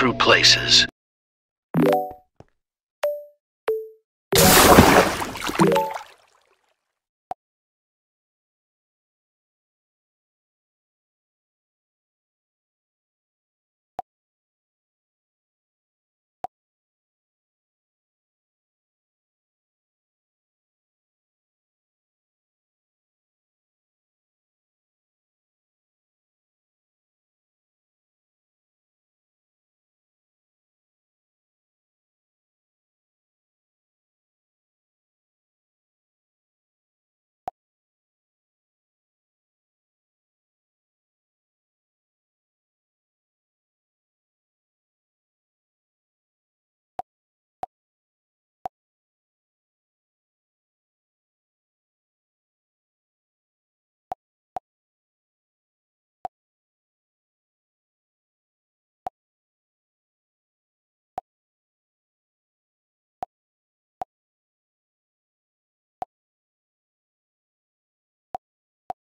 true places.